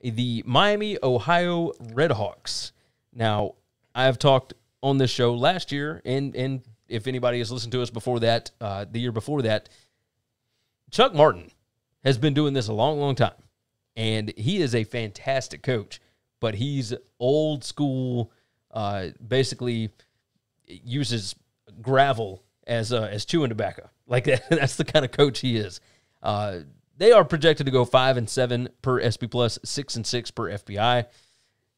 the Miami, Ohio Redhawks. Now, I have talked on this show last year, and and if anybody has listened to us before that, uh, the year before that, Chuck Martin has been doing this a long, long time, and he is a fantastic coach. But he's old school, uh, basically uses gravel as uh, as chewing tobacco. Like that, that's the kind of coach he is. They are projected to go five and seven per SP plus, six and six per FPI.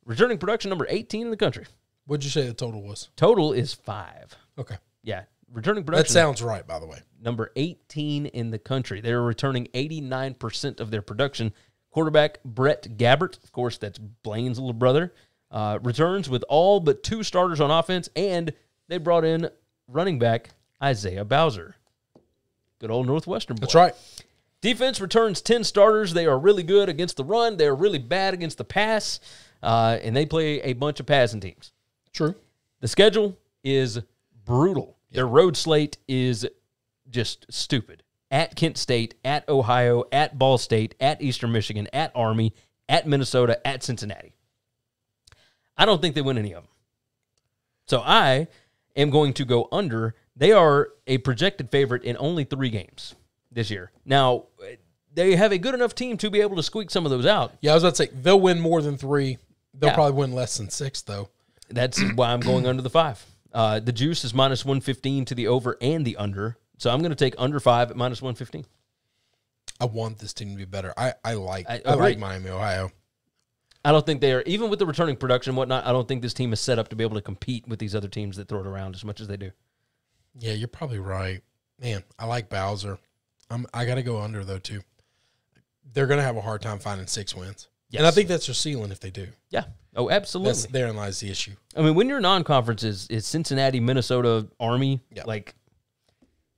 Returning production number eighteen in the country. What'd you say the total was? Total is five. Okay. Yeah, returning production. That sounds right, by the way. number 18 in the country. They're returning 89% of their production. Quarterback Brett Gabbert, of course, that's Blaine's little brother, uh, returns with all but two starters on offense, and they brought in running back Isaiah Bowser. Good old Northwestern boy. That's right. Defense returns 10 starters. They are really good against the run. They're really bad against the pass, uh, and they play a bunch of passing teams. True. The schedule is brutal. Their road slate is just stupid. At Kent State, at Ohio, at Ball State, at Eastern Michigan, at Army, at Minnesota, at Cincinnati. I don't think they win any of them. So I am going to go under. They are a projected favorite in only three games this year. Now, they have a good enough team to be able to squeak some of those out. Yeah, I was about to say they'll win more than three. They'll Yeah. probably win less than six, though. That's why I'm going under the five. Uh, the juice is minus 115 to the over and the under. So I'm going to take under five at minus 115. I want this team to be better. I, I like I I, like Miami, Ohio. I don't think they are, even with the returning production and whatnot, I don't think this team is set up to be able to compete with these other teams that throw it around as much as they do. Yeah, you're probably right. Man, I like Bowser. I'm I gotta go under though too. They're gonna have a hard time finding six wins. And I think that's their ceiling if they do. Yeah. Oh, absolutely. That's therein lies the issue. I mean, when your non conference is, is Cincinnati, Minnesota, Army, Yeah. like,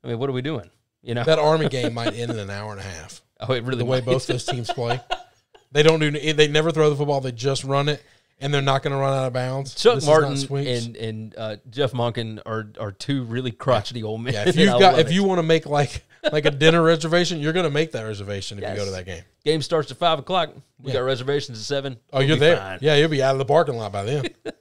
I mean, what are we doing? You know? That Army game might end in an hour and a half. oh, it really The way both those teams play. They don't do they never throw the football, they just run it and they're not gonna run out of bounds. Chuck This Martin and and uh, Jeff Monken are are two really crotchety old men. Yeah, if you've got if it. you want to make like like a dinner reservation, you're gonna make that reservation if you go to that game. game starts at five o'clock, we Yeah. got reservations at seven. Oh, We'll you're there. fine. Yeah, you'll be out of the parking lot by then.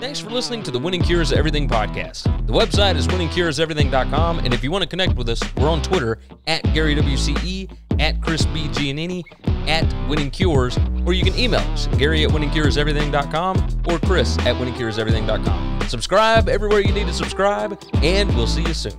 Thanks for listening to the Winning Cures Everything podcast. The website is winningcureseverything.com, and if you want to connect with us, we're on Twitter at Gary WCE, at Chris B. Giannini, at Winning Cures, or you can email us, Gary at winningcureseverything.com or Chris at winningcureseverything.com. Subscribe everywhere you need to subscribe, and we'll see you soon.